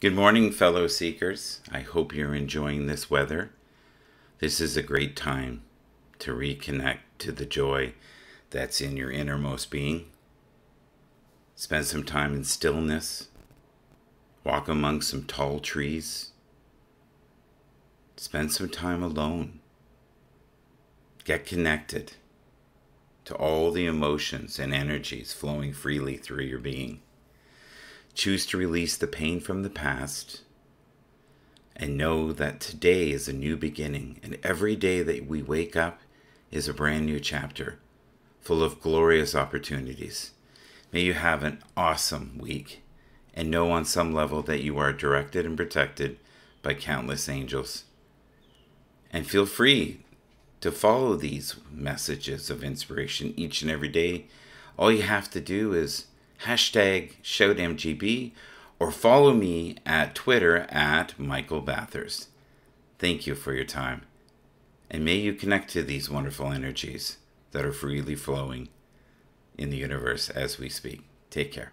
Good morning, fellow seekers. I hope you're enjoying this weather. This is a great time to reconnect to the joy that's in your innermost being. Spend some time in stillness. Walk among some tall trees. Spend some time alone. Get connected to all the emotions and energies flowing freely through your being. Choose to release the pain from the past and know that today is a new beginning, and every day that we wake up is a brand new chapter full of glorious opportunities. May you have an awesome week and know on some level that you are directed and protected by countless angels. And feel free to follow these messages of inspiration each and every day. All you have to do is hashtag shoutmgb or follow me at Twitter at Michael Bathurst. Thank you for your time, and may you connect to these wonderful energies that are freely flowing in the universe as we speak. Take care.